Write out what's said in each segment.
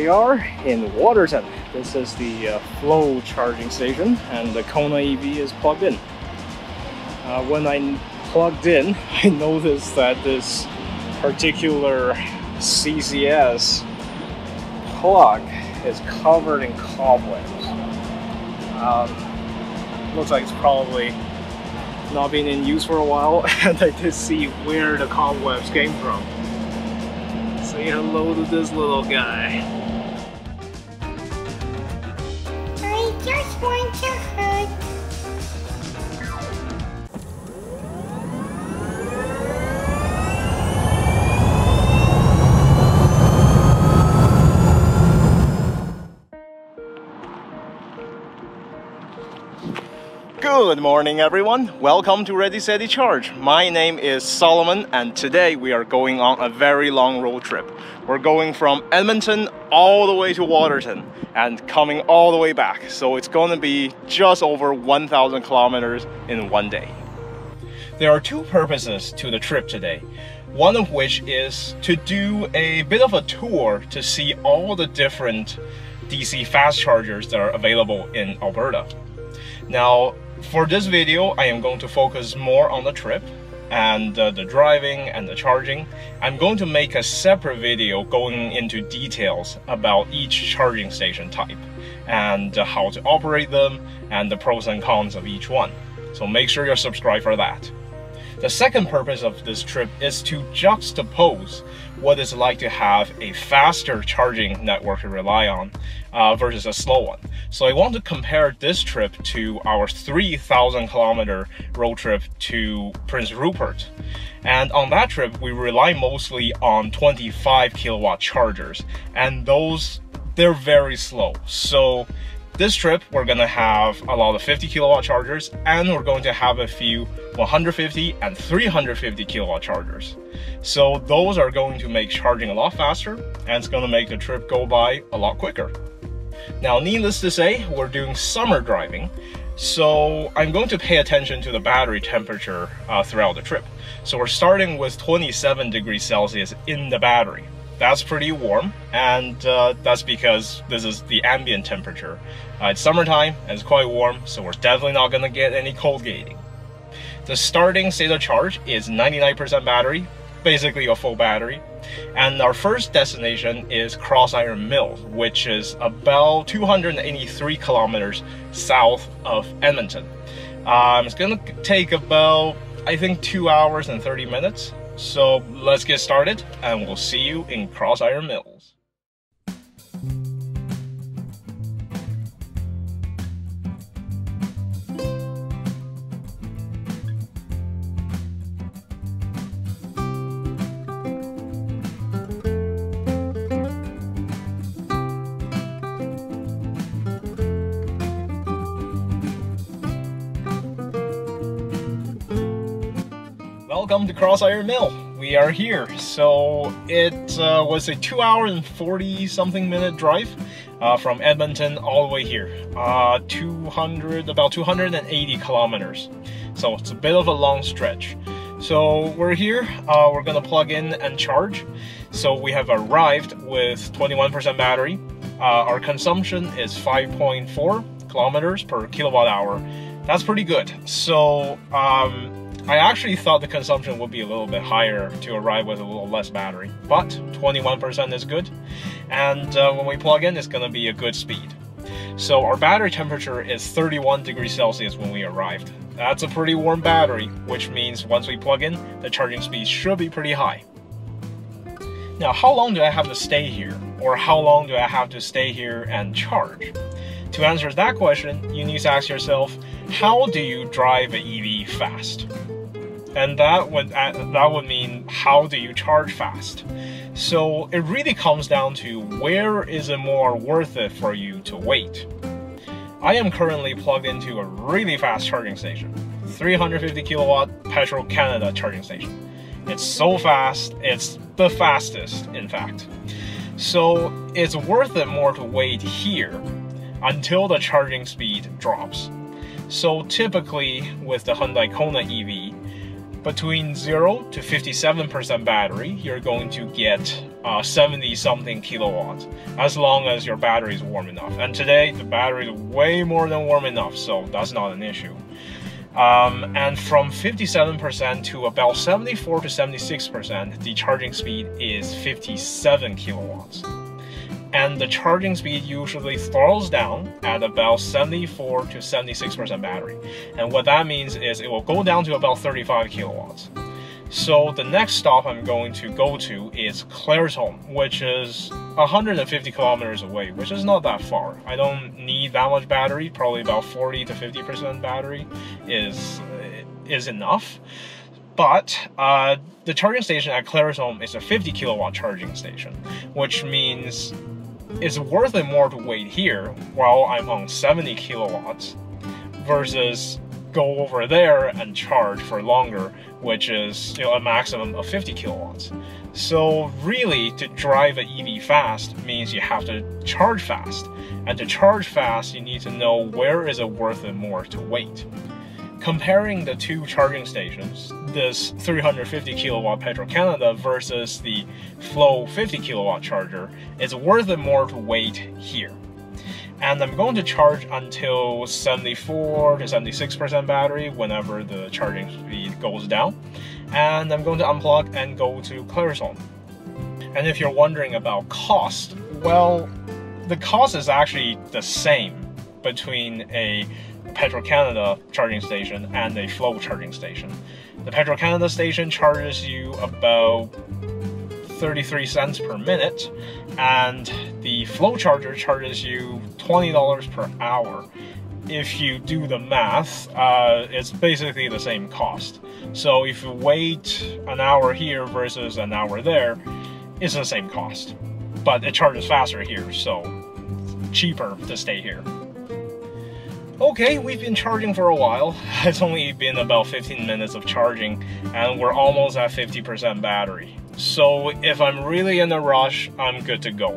we are in Waterton. This is the uh, Flo charging station and the Kona EV is plugged in. Uh, when I plugged in, I noticed that this particular CCS plug is covered in cobwebs. Um, looks like it's probably not been in use for a while and I did see where the cobwebs came from. Say hello to this little guy. Good morning everyone, welcome to Ready Steady Charge. My name is Solomon and today we are going on a very long road trip. We're going from Edmonton all the way to Waterton and coming all the way back. So it's going to be just over 1,000 kilometers in one day. There are two purposes to the trip today. One of which is to do a bit of a tour to see all the different DC fast chargers that are available in Alberta. Now, for this video, I am going to focus more on the trip and uh, the driving and the charging. I'm going to make a separate video going into details about each charging station type and uh, how to operate them and the pros and cons of each one. So make sure you're subscribed for that. The second purpose of this trip is to juxtapose what it's like to have a faster charging network to rely on uh, versus a slow one. So I want to compare this trip to our 3,000 kilometer road trip to Prince Rupert. And on that trip, we rely mostly on 25 kilowatt chargers, and those they're very slow. So this trip, we're gonna have a lot of 50 kilowatt chargers and we're going to have a few 150 and 350 kilowatt chargers. So those are going to make charging a lot faster and it's gonna make the trip go by a lot quicker. Now, needless to say, we're doing summer driving, so I'm going to pay attention to the battery temperature uh, throughout the trip. So we're starting with 27 degrees Celsius in the battery that's pretty warm and uh, that's because this is the ambient temperature. Uh, it's summertime and it's quite warm so we're definitely not gonna get any cold gating. The starting state of charge is 99% battery, basically a full battery. And our first destination is Cross Iron Mill, which is about 283 kilometers south of Edmonton. Um, it's gonna take about, I think, two hours and 30 minutes. So let's get started and we'll see you in Cross Iron Mills. Cross Iron Mill. We are here. So it uh, was a two hour and 40 something minute drive uh, from Edmonton all the way here. Uh, 200, about 280 kilometers. So it's a bit of a long stretch. So we're here, uh, we're gonna plug in and charge. So we have arrived with 21% battery. Uh, our consumption is 5.4 kilometers per kilowatt hour. That's pretty good. So um, I actually thought the consumption would be a little bit higher to arrive with a little less battery, but 21% is good. And uh, when we plug in, it's gonna be a good speed. So our battery temperature is 31 degrees Celsius when we arrived. That's a pretty warm battery, which means once we plug in, the charging speed should be pretty high. Now, how long do I have to stay here? Or how long do I have to stay here and charge? To answer that question, you need to ask yourself, how do you drive an EV fast? And that would uh, that would mean how do you charge fast? So it really comes down to where is it more worth it for you to wait? I am currently plugged into a really fast charging station 350 kilowatt petro canada charging station. It's so fast it's the fastest in fact. So it's worth it more to wait here until the charging speed drops. So typically with the Hyundai Kona EV between 0 to 57% battery, you're going to get uh, 70 something kilowatts as long as your battery is warm enough. And today the battery is way more than warm enough, so that's not an issue. Um, and from 57% to about 74 to 76%, the charging speed is 57 kilowatts. And the charging speed usually throttles down at about 74 to 76% battery. And what that means is it will go down to about 35 kilowatts. So the next stop I'm going to go to is Claresholm, which is 150 kilometers away, which is not that far. I don't need that much battery, probably about 40 to 50% battery is, is enough. But uh, the charging station at Claresholm is a 50 kilowatt charging station, which means it's worth it more to wait here while I'm on 70 kilowatts versus go over there and charge for longer, which is you know, a maximum of 50 kilowatts. So really, to drive an EV fast means you have to charge fast. And to charge fast, you need to know where is it worth it more to wait. Comparing the two charging stations, this 350 kilowatt Petro-Canada versus the Flo 50 kilowatt charger, it's worth it more to wait here and I'm going to charge until 74 to 76% battery whenever the charging speed goes down. And I'm going to unplug and go to Claresholm. And if you're wondering about cost, well, the cost is actually the same between a Petro-Canada charging station and a Flo charging station. The Petro-Canada station charges you about 33 cents per minute, and the Flo charger charges you $20 per hour. If you do the math, uh, it's basically the same cost. So if you wait an hour here versus an hour there, it's the same cost. But it charges faster here, so cheaper to stay here. Okay, we've been charging for a while. It's only been about 15 minutes of charging, and we're almost at 50% battery. So if I'm really in a rush, I'm good to go.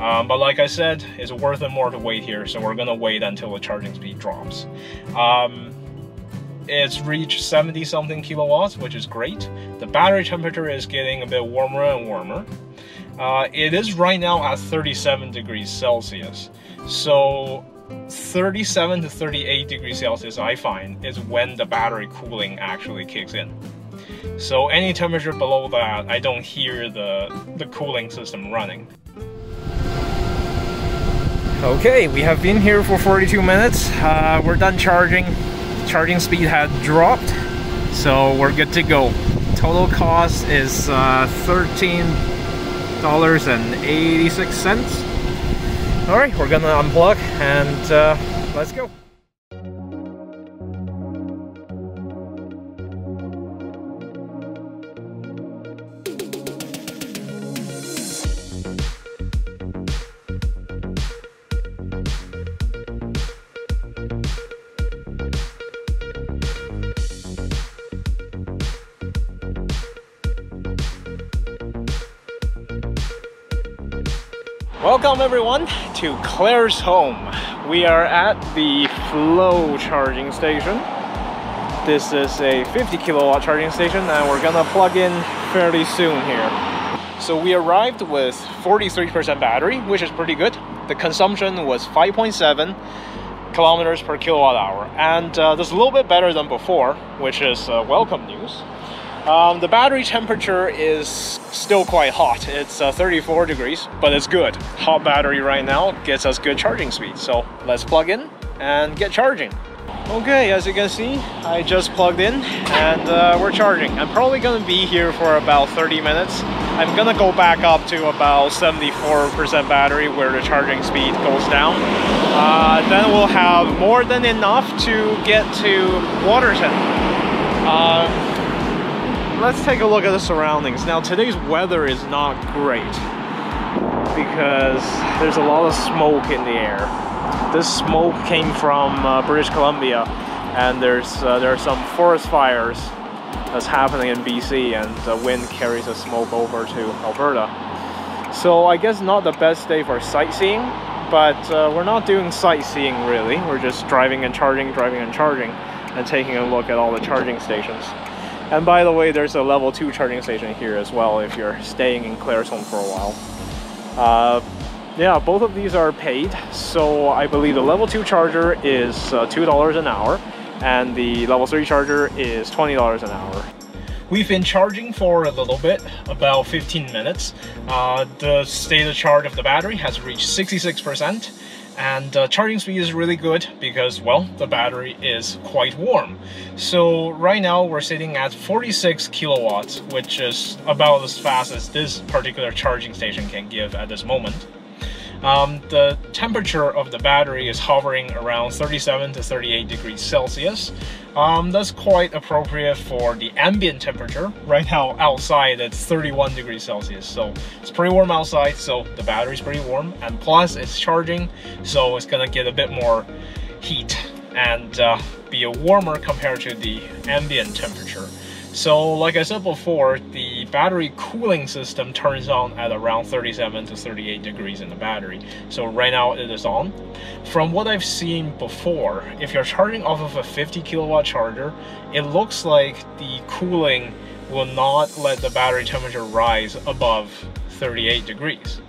Um, but like I said, it's worth it more to wait here, so we're gonna wait until the charging speed drops. Um, it's reached 70 something kilowatts, which is great. The battery temperature is getting a bit warmer and warmer. Uh, it is right now at 37 degrees Celsius. So 37 to 38 degrees Celsius, I find, is when the battery cooling actually kicks in. So any temperature below that, I don't hear the, the cooling system running. Okay, we have been here for 42 minutes. Uh, we're done charging. Charging speed had dropped, so we're good to go. Total cost is uh, $13.86. Alright, we're gonna unplug and uh, let's go. Welcome everyone to Claresholm. We are at the Flo charging station. This is a 50 kilowatt charging station and we're gonna plug in fairly soon here. So we arrived with 43% battery, which is pretty good. The consumption was 5.7 kilometers per kilowatt hour. And uh, that's a little bit better than before, which is uh, welcome news. Um, the battery temperature is still quite hot. It's uh, 34 degrees, but it's good. Hot battery right now gets us good charging speed. So let's plug in and get charging. Okay, as you can see, I just plugged in and uh, we're charging. I'm probably gonna be here for about 30 minutes. I'm gonna go back up to about 74% battery where the charging speed goes down. Uh, then we'll have more than enough to get to Waterton. Uh, let's take a look at the surroundings. Now today's weather is not great because there's a lot of smoke in the air. This smoke came from uh, British Columbia and there's uh, there are some forest fires that's happening in BC and the wind carries the smoke over to Alberta. So I guess not the best day for sightseeing, but uh, we're not doing sightseeing really. We're just driving and charging, driving and charging and taking a look at all the charging stations. And by the way, there's a level 2 charging station here as well if you're staying in Claresholm for a while. Uh, yeah, both of these are paid. So I believe the level 2 charger is uh, $2 an hour and the level 3 charger is $20 an hour. We've been charging for a little bit, about 15 minutes. Uh, the state of charge of the battery has reached 66% and uh, charging speed is really good because well the battery is quite warm. So right now we're sitting at 46 kilowatts which is about as fast as this particular charging station can give at this moment um, the temperature of the battery is hovering around 37 to 38 degrees Celsius. Um, that's quite appropriate for the ambient temperature. Right now outside it's 31 degrees Celsius, so it's pretty warm outside, so the battery's pretty warm. And plus it's charging, so it's gonna get a bit more heat and uh, be a warmer compared to the ambient temperature. So like I said before, the battery cooling system turns on at around 37 to 38 degrees in the battery. So right now it is on. From what I've seen before, if you're charging off of a 50 kilowatt charger, it looks like the cooling will not let the battery temperature rise above 38 degrees.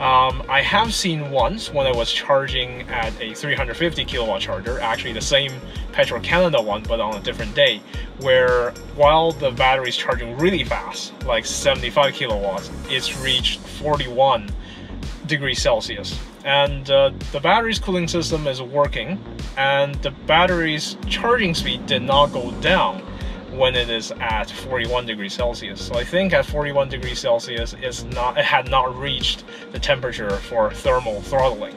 Um, I have seen once when I was charging at a 350 kilowatt charger, actually the same Petro Canada one, but on a different day, where while the battery is charging really fast, like 75 kilowatts, it's reached 41 degrees Celsius. And uh, the battery's cooling system is working, and the battery's charging speed did not go down when it is at 41 degrees Celsius. So I think at 41 degrees Celsius, it's not, it had not reached the temperature for thermal throttling.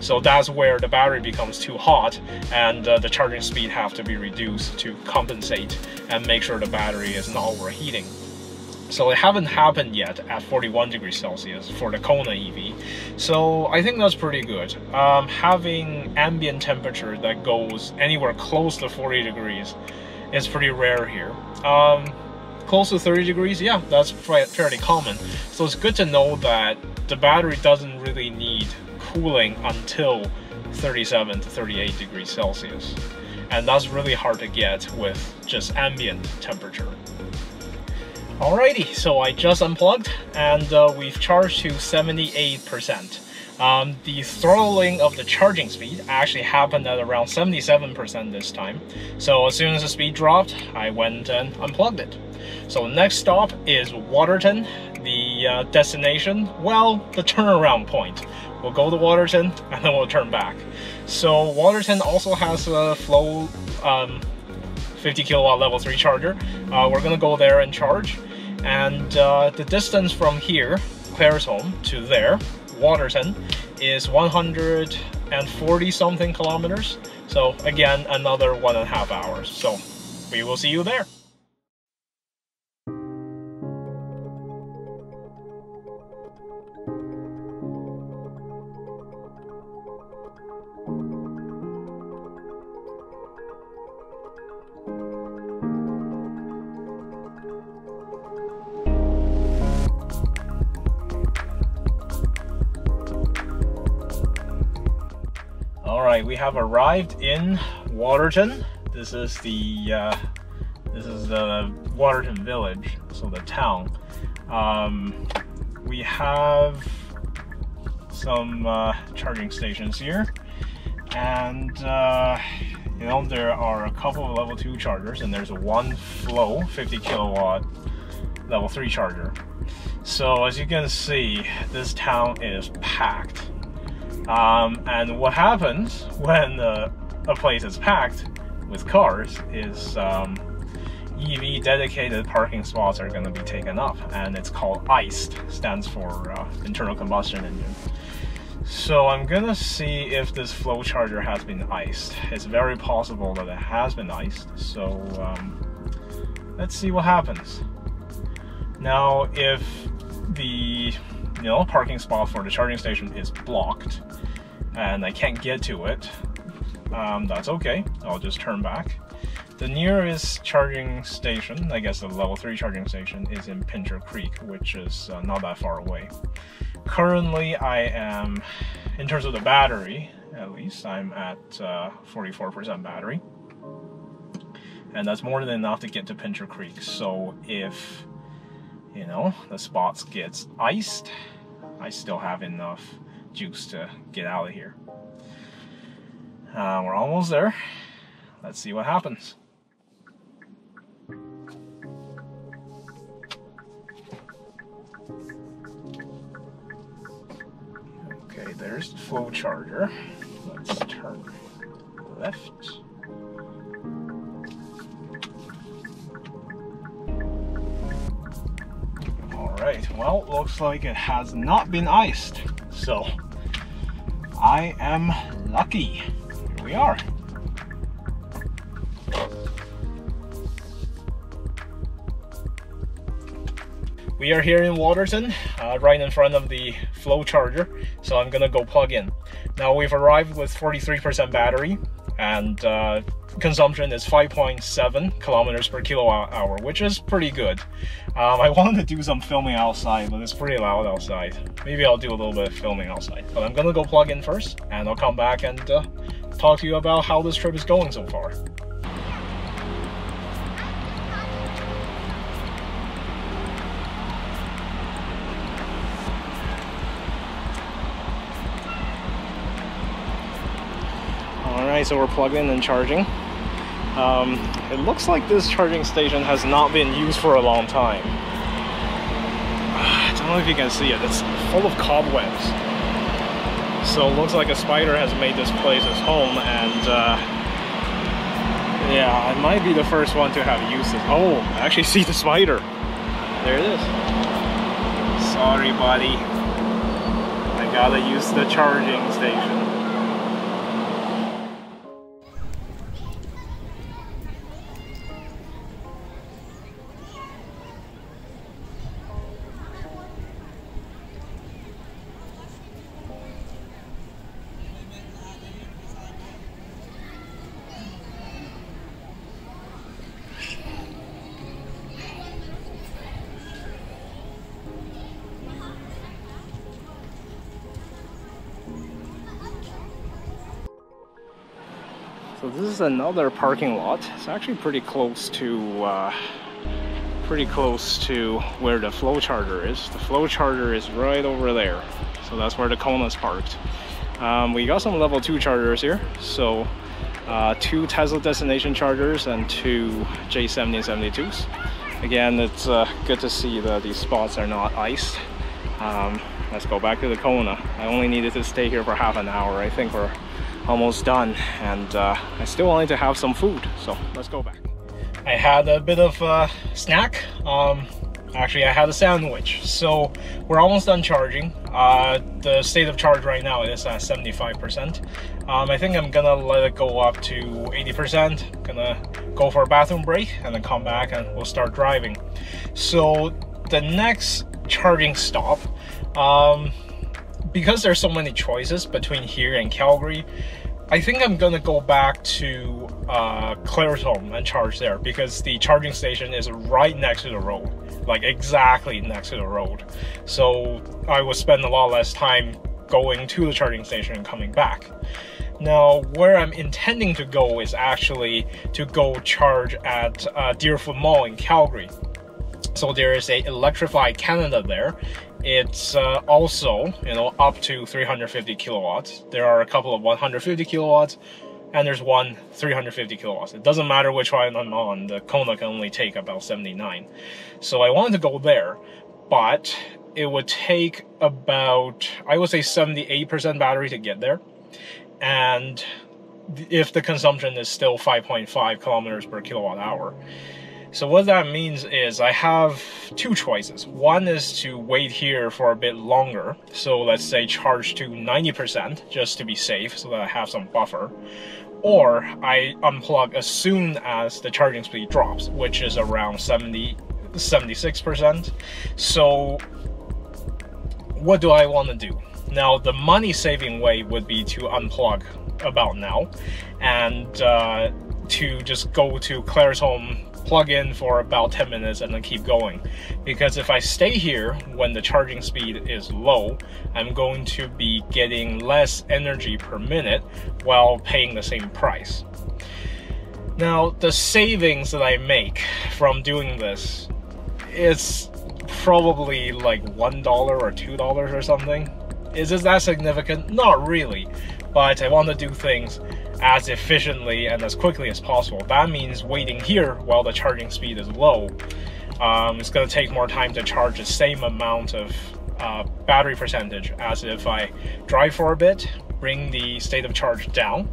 So that's where the battery becomes too hot and uh, the charging speed have to be reduced to compensate and make sure the battery is not overheating. So it haven't happened yet at 41 degrees Celsius for the Kona EV. So I think that's pretty good. Um, having ambient temperature that goes anywhere close to 40 degrees is pretty rare here. Um, close to 30 degrees, yeah, that's fairly common. So it's good to know that the battery doesn't really need cooling until 37 to 38 degrees Celsius. And that's really hard to get with just ambient temperature. Alrighty, so I just unplugged and uh, we've charged to 78%. Um, the throttling of the charging speed actually happened at around 77% this time. So as soon as the speed dropped, I went and unplugged it. So next stop is Waterton, the uh, destination, well, the turnaround point. We'll go to Waterton and then we'll turn back. So Waterton also has a Flo um, 50 kilowatt level 3 charger. Uh, we're gonna go there and charge. And uh, the distance from here, Claresholm, to there Waterton is 140 something kilometers. So again, another one and a half hours. So we will see you there. Right, we have arrived in Waterton. This is the uh, this is the Waterton village, so the town. Um, we have some uh, charging stations here, and uh, you know there are a couple of level two chargers, and there's a one Flo 50 kilowatt level three charger. So as you can see, this town is packed. Um, and what happens when uh, a place is packed with cars is um, EV dedicated parking spots are going to be taken up, and it's called ICED, stands for uh, internal combustion engine. So I'm gonna see if this Flo charger has been iced. It's very possible that it has been iced. So um, let's see what happens. Now, if the know, parking spot for the charging station is blocked and I can't get to it, um, that's okay. I'll just turn back. The nearest charging station, I guess the level 3 charging station, is in Pincher Creek, which is uh, not that far away. Currently, I am, in terms of the battery, at least, I'm at 44% uh, battery. and that's more than enough to get to Pincher Creek. So if you know the spots gets iced, I still have enough juice to get out of here. Uh, we're almost there. Let's see what happens. Okay, there's the Flo charger. Let's turn left. Alright, well, looks like it has not been iced. So, I am lucky. Here we are. We are here in Waterton, uh, right in front of the Flo charger, so I'm gonna go plug in. Now we've arrived with 43% battery, and uh, consumption is 5.7 kilometers per kilowatt hour, which is pretty good. Um, I wanted to do some filming outside, but it's pretty loud outside. Maybe I'll do a little bit of filming outside. But I'm gonna go plug in first, and I'll come back and uh, talk to you about how this trip is going so far. Alright, so we're plugged in and charging. Um, it looks like this charging station has not been used for a long time. I don't know if you can see it, it's full of cobwebs. So it looks like a spider has made this place its home and uh, yeah, I might be the first one to have used it. Oh, I actually see the spider. There it is. Sorry, buddy. I gotta use the charging station. So this is another parking lot. It's actually pretty close to uh, pretty close to where the Flo charger is. The Flo charger is right over there. So that's where the Kona's parked. Um, we got some level 2 chargers here. So uh, two Tesla destination chargers and two J1772s. Again, it's uh, good to see that these spots are not iced. Um, let's go back to the Kona. I only needed to stay here for half an hour. I think we're almost done and uh, I still wanted to have some food so let's go back. I had a bit of a snack um, actually I had a sandwich. So we're almost done charging. Uh, the state of charge right now is at 75% um, I think I'm gonna let it go up to 80% gonna go for a bathroom break and then come back and we'll start driving. So the next charging stop um, because there's so many choices between here and Calgary, I think I'm gonna go back to uh, Claresholm and charge there because the charging station is right next to the road, like exactly next to the road. So I will spend a lot less time going to the charging station and coming back. Now, where I'm intending to go is actually to go charge at uh, Deerfoot Mall in Calgary. So there is a Electrify Canada there, it's uh, also, you know, up to 350 kilowatts. There are a couple of 150 kilowatts, and there's one 350 kilowatts. It doesn't matter which one I'm on, the Kona can only take about 79. So I wanted to go there, but it would take about, I would say 78% battery to get there. And if the consumption is still 5.5 kilometers per kilowatt hour. So what that means is I have two choices. One is to wait here for a bit longer. So let's say charge to 90% just to be safe so that I have some buffer. Or I unplug as soon as the charging speed drops, which is around 70, 76%. So what do I want to do? Now, the money saving way would be to unplug about now and uh, to just go to Claresholm plug in for about 10 minutes and then keep going. Because if I stay here when the charging speed is low, I'm going to be getting less energy per minute while paying the same price. Now, the savings that I make from doing this is probably like $1 or $2 or something. Is it that significant? Not really, but I want to do things as efficiently and as quickly as possible. That means waiting here while the charging speed is low. Um, it's going to take more time to charge the same amount of uh, battery percentage as if I drive for a bit, bring the state of charge down,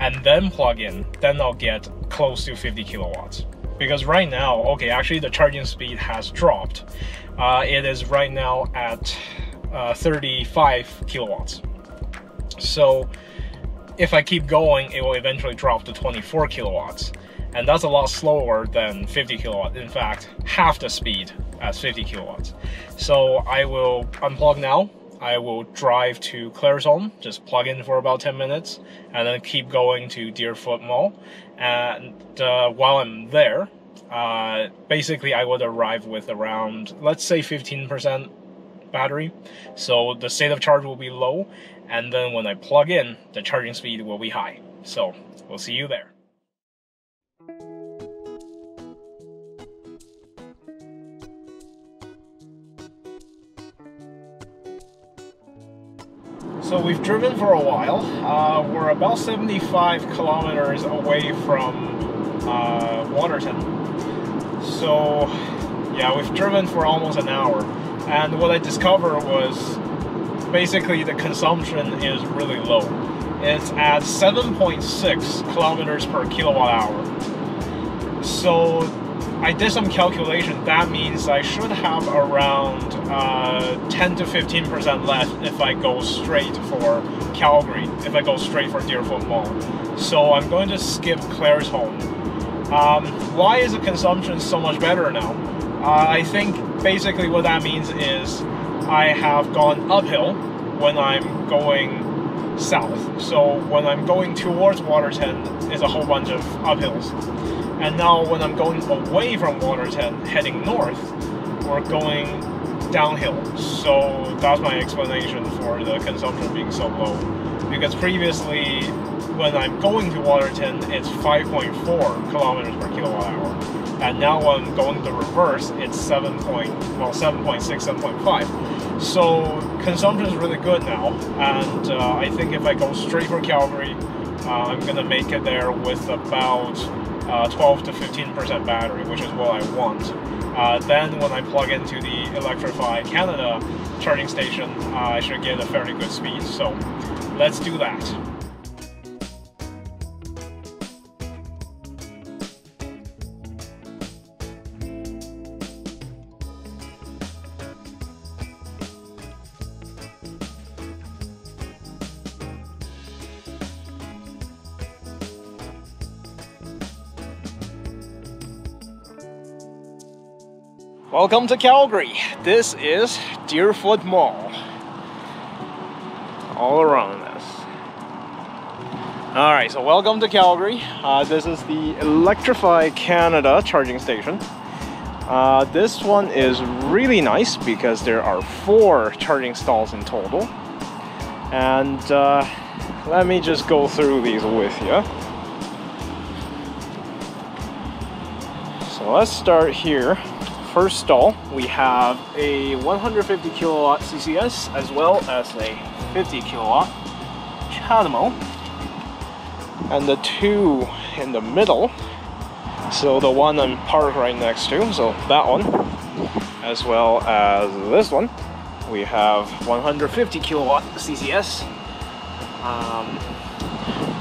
and then plug in. Then I'll get close to 50 kilowatts. Because right now, okay, actually the charging speed has dropped. Uh, it is right now at uh, 35 kilowatts. So if I keep going, it will eventually drop to 24 kilowatts. And that's a lot slower than 50 kilowatts. In fact, half the speed as 50 kilowatts. So I will unplug now. I will drive to Claresholm, just plug in for about 10 minutes, and then keep going to Deerfoot Mall. And uh, while I'm there, uh, basically I would arrive with around, let's say 15% battery. So the state of charge will be low, and then when I plug in, the charging speed will be high. So we'll see you there. So we've driven for a while. Uh, we're about 75 kilometers away from uh, Waterton. So yeah, we've driven for almost an hour. And what I discovered was basically the consumption is really low. It's at 7.6 kilometers per kilowatt hour. So I did some calculation. That means I should have around uh, 10 to 15% left if I go straight for Calgary, if I go straight for Deerfoot Mall. So I'm going to skip Claresholm. Um, why is the consumption so much better now? Uh, I think basically what that means is I have gone uphill when I'm going south. So when I'm going towards Waterton, it's a whole bunch of uphills. And now when I'm going away from Waterton, heading north, we're going downhill. So that's my explanation for the consumption being so low. Because previously, when I'm going to Waterton, it's 5.4 kilometers per kilowatt hour and now when I'm going the reverse, it's 7 point, well, 7.6, 7.5. So consumption is really good now, and uh, I think if I go straight for Calgary, uh, I'm gonna make it there with about uh, 12 to 15% battery, which is what I want. Uh, then when I plug into the Electrify Canada charging station, uh, I should get a fairly good speed. So let's do that. Welcome to Calgary. This is Deerfoot Mall. All around us. Alright, so welcome to Calgary. Uh, this is the Electrify Canada charging station. Uh, this one is really nice because there are four charging stalls in total. And uh, let me just go through these with you. So let's start here first stall, we have a 150 kilowatt CCS as well as a 50 kilowatt CHAdeMO. And the two in the middle, so the one I'm parked right next to, so that one, as well as this one, we have 150 kilowatt CCS. Um,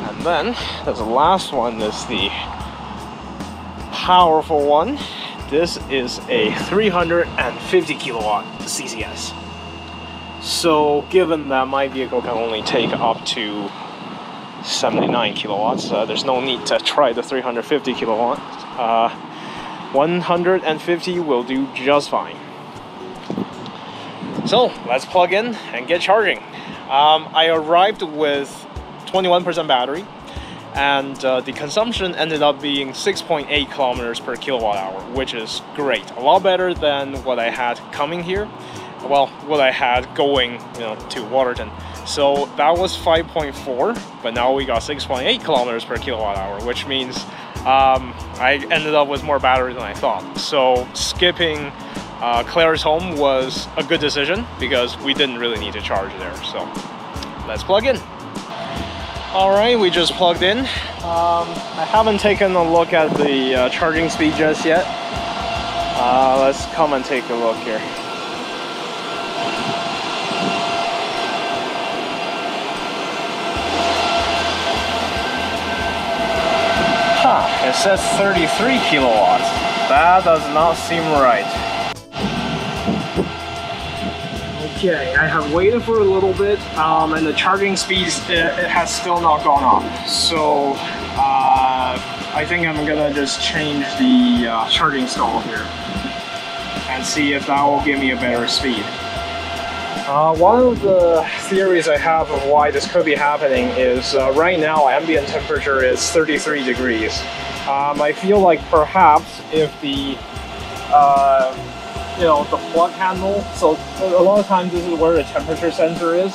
and then the last one is the powerful one this is a 350 kilowatt CCS. So given that my vehicle can only take up to 79 kilowatts, uh, there's no need to try the 350 kilowatt. Uh, 150 will do just fine. So let's plug in and get charging. Um, I arrived with 21% battery and uh, the consumption ended up being 6.8 kilometers per kilowatt hour, which is great. A lot better than what I had coming here. Well, what I had going you know, to Waterton. So that was 5.4, but now we got 6.8 kilometers per kilowatt hour, which means um, I ended up with more battery than I thought. So skipping uh, Claresholm was a good decision because we didn't really need to charge there. So let's plug in. All right, we just plugged in. Um, I haven't taken a look at the uh, charging speed just yet. Uh, let's come and take a look here. Huh, it says 33 kilowatts. That does not seem right. Okay, I have waited for a little bit, um, and the charging speed it, has still not gone up. So uh, I think I'm gonna just change the uh, charging stall here and see if that will give me a better speed. Uh, one of the theories I have of why this could be happening is uh, right now ambient temperature is 33 degrees. Um, I feel like perhaps if the uh, you know the plug handle, so a lot of times this is where the temperature sensor is.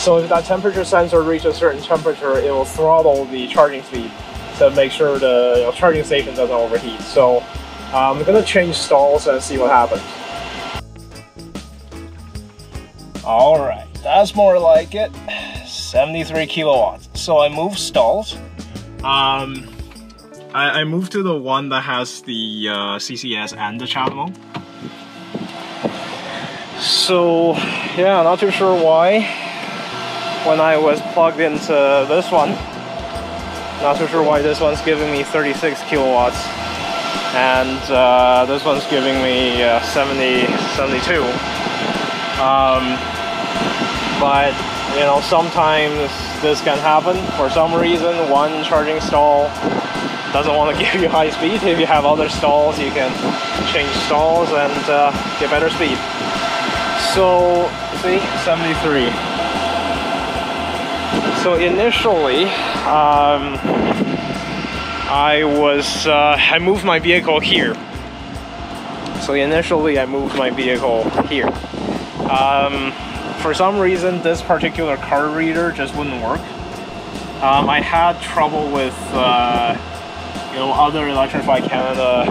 So if that temperature sensor reaches a certain temperature, it will throttle the charging speed to make sure the you know, charging station doesn't overheat. So I'm gonna change stalls and see what happens. All right, that's more like it. 73 kilowatts. So I move stalls. Um, I, I to the one that has the uh, CCS and the CHAdeMO. So yeah, not too sure why. When I was plugged into this one, not too sure why this one's giving me 36 kilowatts and uh, this one's giving me uh, 70, 72. Um, but you know, sometimes this can happen. For some reason, one charging stall doesn't want to give you high speed. If you have other stalls, you can change stalls and uh, get better speed. So, see, 73. So initially, um, I was, uh, I moved my vehicle here. So initially I moved my vehicle here. Um, for some reason, this particular card reader just wouldn't work. Um, I had trouble with, uh, you know, other Electrify Canada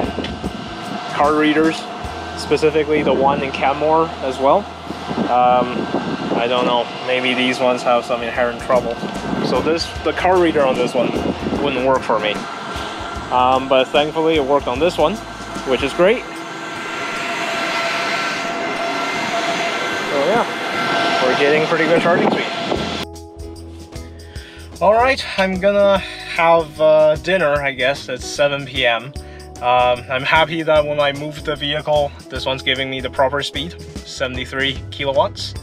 card readers, specifically the one in Canmore as well. Um, I don't know, maybe these ones have some inherent trouble. So this, the card reader on this one wouldn't work for me. Um, but thankfully it worked on this one, which is great. So yeah, we're getting pretty good charging speed. Alright, I'm gonna have uh, dinner, I guess, at 7 p.m. Um, I'm happy that when I move the vehicle, this one's giving me the proper speed, 73 kilowatts.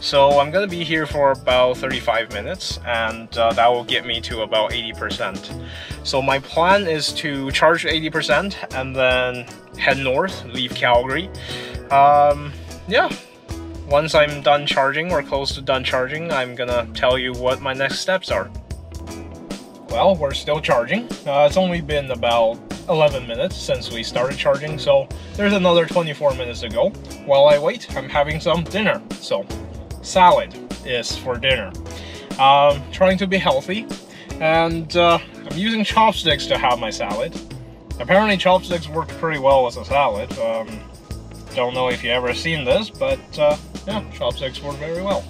So I'm gonna be here for about 35 minutes and uh, that will get me to about 80%. So my plan is to charge 80% and then head north, leave Calgary. Um, yeah, once I'm done charging or close to done charging, I'm gonna tell you what my next steps are. Well, we're still charging. Uh, it's only been about 11 minutes since we started charging, so there's another 24 minutes to go. While I wait, I'm having some dinner. So salad is for dinner. Um, trying to be healthy, and uh, I'm using chopsticks to have my salad. Apparently chopsticks work pretty well as a salad. Um, don't know if you ever seen this, but uh, yeah, chopsticks work very well.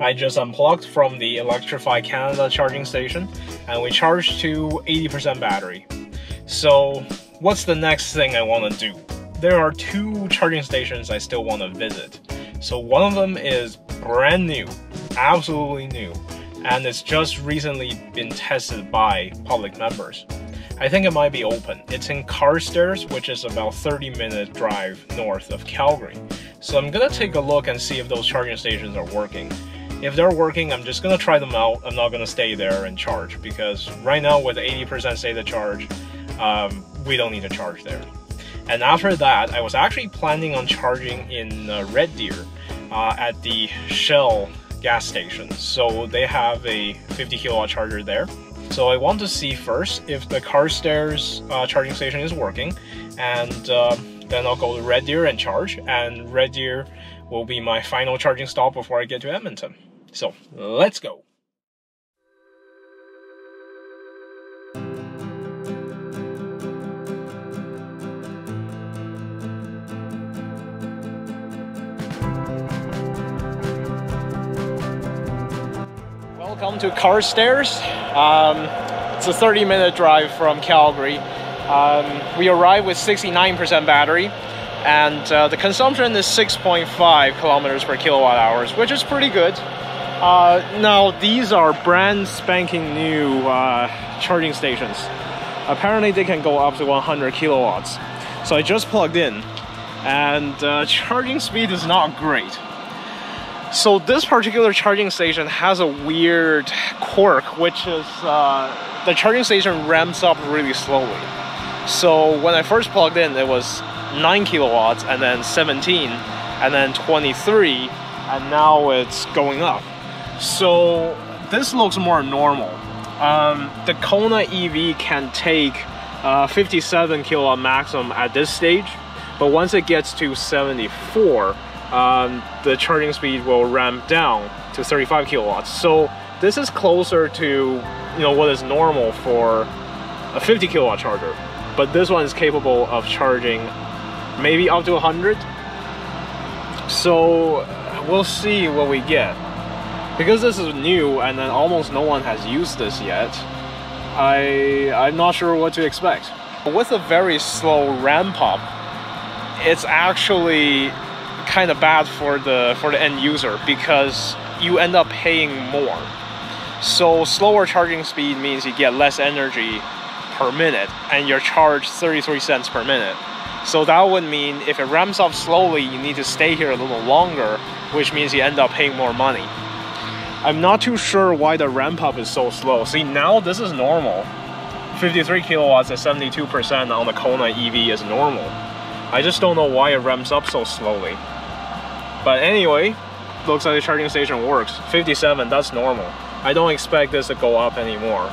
I just unplugged from the Electrify Canada charging station and we charged to 80% battery. So what's the next thing I want to do? There are two charging stations I still want to visit. So one of them is brand new, absolutely new, and it's just recently been tested by public members. I think it might be open. It's in Carstairs, which is about 30 minute drive north of Calgary. So I'm gonna take a look and see if those charging stations are working. If they're working, I'm just gonna try them out. I'm not gonna stay there and charge because right now with 80% state of charge, um, we don't need to charge there. And after that, I was actually planning on charging in uh, Red Deer uh, at the Shell gas station. So they have a 50 kilowatt charger there. So I want to see first if the Carstairs uh, charging station is working, and uh, then I'll go to Red Deer and charge. And Red Deer will be my final charging stop before I get to Edmonton. So let's go. Welcome to Carstairs. Um, it's a 30 minute drive from Calgary. Um, we arrived with 69% battery and uh, the consumption is 6.5 kilometers per kilowatt hours, which is pretty good. Uh, now these are brand spanking new uh, charging stations. Apparently they can go up to 100 kilowatts. So I just plugged in and uh, charging speed is not great. So this particular charging station has a weird quirk, which is uh, the charging station ramps up really slowly. So when I first plugged in, it was 9 kilowatts, and then 17, and then 23, and now it's going up. So this looks more normal. Um, the Kona EV can take uh, 57 kilowatt maximum at this stage, but once it gets to 74, um, the charging speed will ramp down to 35 kilowatts. So this is closer to you know what is normal for a 50 kilowatt charger, but this one is capable of charging maybe up to 100. So we'll see what we get. Because this is new and then almost no one has used this yet, I I'm not sure what to expect. With a very slow ramp up, it's actually kind of bad for the for the end user because you end up paying more. So slower charging speed means you get less energy per minute and you're charged 33 cents per minute. So that would mean if it ramps up slowly, you need to stay here a little longer, which means you end up paying more money. I'm not too sure why the ramp up is so slow. See, now this is normal. 53 kilowatts at 72% on the Kona EV is normal. I just don't know why it ramps up so slowly. But anyway, looks like the charging station works. 57, that's normal. I don't expect this to go up anymore.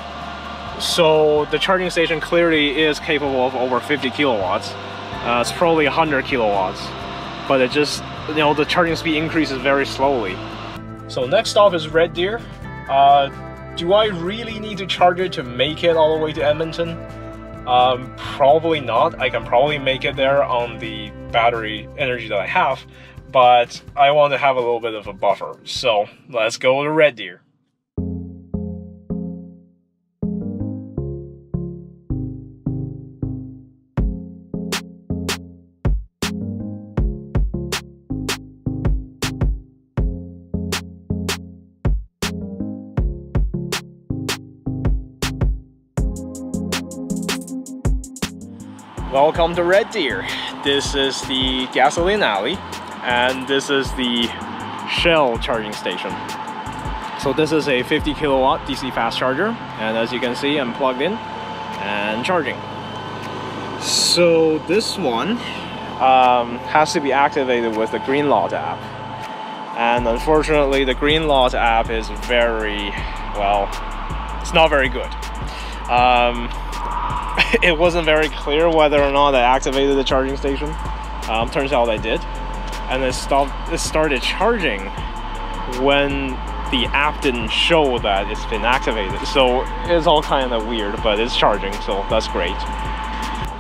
So the charging station clearly is capable of over 50 kilowatts. Uh, it's probably 100 kilowatts, but it just, you know, the charging speed increases very slowly. So next stop is Red Deer. Uh, do I really need to charge it to make it all the way to Edmonton? Um, probably not. I can probably make it there on the battery energy that I have, but I want to have a little bit of a buffer. So let's go to Red Deer. Welcome to Red Deer. This is the gasoline alley and this is the Shell charging station. So this is a 50 kilowatt DC fast charger and as you can see I'm plugged in and charging. So this one um, has to be activated with the Greenlot app and unfortunately the Greenlot app is very, well, it's not very good. Um, it wasn't very clear whether or not I activated the charging station. Um, turns out I did. And it stopped it started charging when the app didn't show that it's been activated. So it's all kind of weird, but it's charging, so that's great.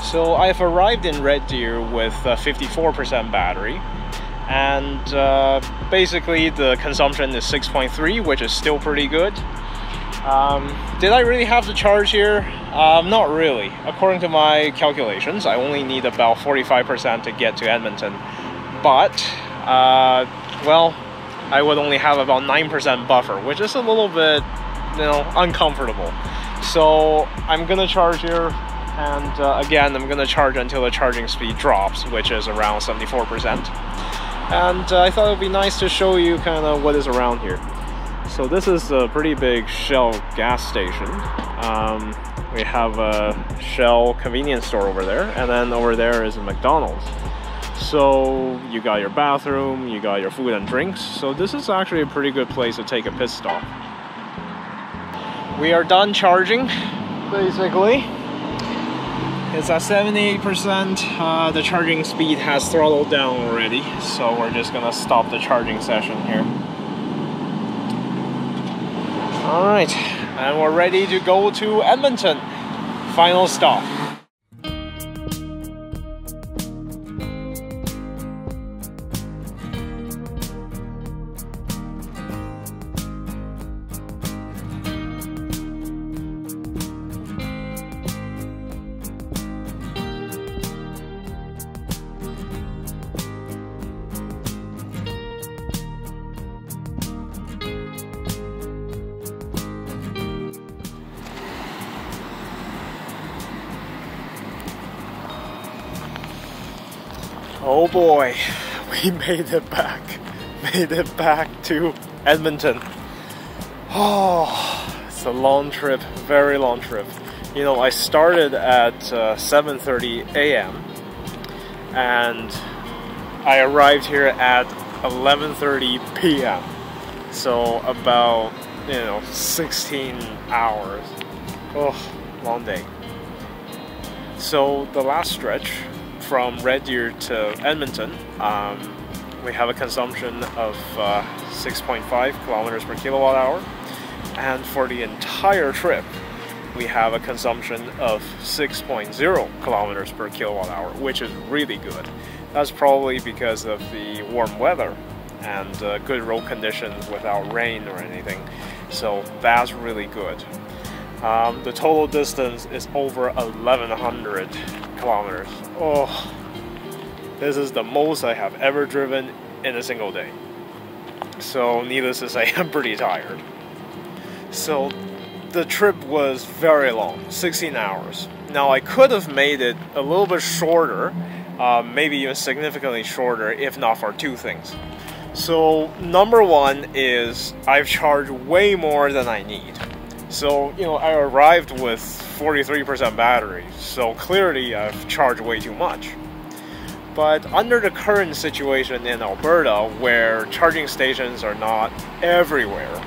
So I've arrived in Red Deer with a 54% battery. And uh, basically the consumption is 6.3, which is still pretty good. Um, did I really have to charge here? Um, not really. According to my calculations, I only need about 45% to get to Edmonton. But, uh, well, I would only have about 9% buffer, which is a little bit, you know, uncomfortable. So I'm gonna charge here, and uh, again, I'm gonna charge until the charging speed drops, which is around 74%. And uh, I thought it would be nice to show you kind of what is around here. So this is a pretty big Shell gas station. Um, we have a Shell convenience store over there, and then over there is a McDonald's. So you got your bathroom, you got your food and drinks. So this is actually a pretty good place to take a pit stop. we are done charging basically it's at 78% uh, the charging speed has throttled down already so we're just gonna stop the charging session here all right. And we're ready to go to Edmonton. Final stop boy, we made it back. Made it back to Edmonton. Oh, it's a long trip, very long trip. You know, I started at uh, 7:30 a.m. and I arrived here at 11:30 p.m. So about you know 16 hours. Oh, long day. So the last stretch from Red Deer to Edmonton, um, we have a consumption of uh, 6.5 kilometers per kilowatt hour. And for the entire trip, we have a consumption of 6.0 kilometers per kilowatt hour, which is really good. That's probably because of the warm weather and uh, good road conditions without rain or anything. So that's really good. Um, the total distance is over 1100 kilometers. Oh, this is the most I have ever driven in a single day. So, needless to say, I'm pretty tired. So, the trip was very long 16 hours. Now, I could have made it a little bit shorter, uh, maybe even significantly shorter, if not for two things. So, number one is I've charged way more than I need. So, you know, I arrived with 43% battery, so clearly I've charged way too much. But under the current situation in Alberta, where charging stations are not everywhere,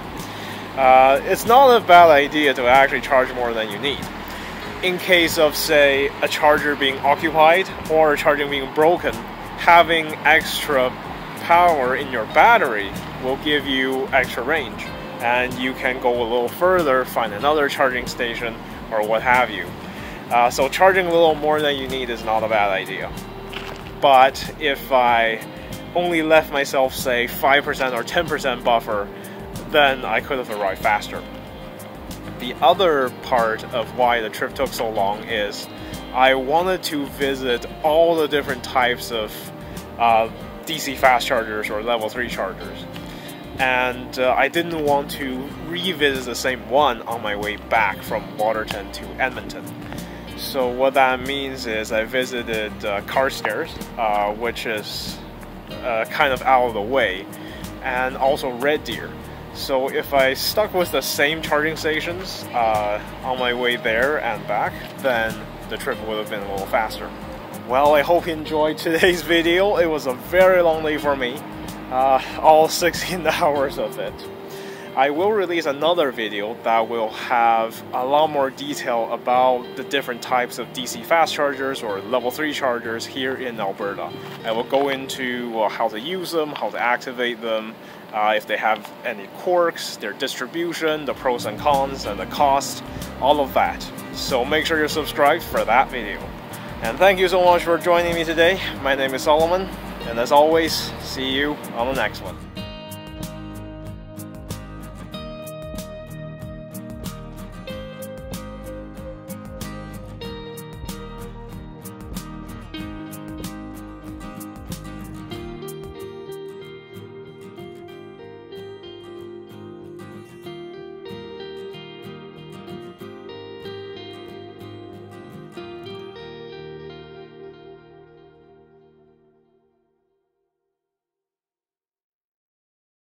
uh, it's not a bad idea to actually charge more than you need. In case of, say, a charger being occupied or a charging being broken, having extra power in your battery will give you extra range and you can go a little further, find another charging station or what have you. Uh, so charging a little more than you need is not a bad idea. But if I only left myself, say, 5% or 10% buffer, then I could have arrived faster. The other part of why the trip took so long is I wanted to visit all the different types of uh, DC fast chargers or level 3 chargers and uh, I didn't want to revisit the same one on my way back from Waterton to Edmonton. So what that means is I visited uh, Carstairs, uh, which is uh, kind of out of the way, and also Red Deer. So if I stuck with the same charging stations uh, on my way there and back, then the trip would have been a little faster. Well, I hope you enjoyed today's video. It was a very long day for me uh, all 16 hours of it. I will release another video that will have a lot more detail about the different types of DC fast chargers or level 3 chargers here in Alberta. I will go into uh, how to use them, how to activate them, uh, if they have any quirks, their distribution, the pros and cons, and the cost, all of that. So make sure you're subscribed for that video. And thank you so much for joining me today. My name is Solomon, and as always, see you on the next one.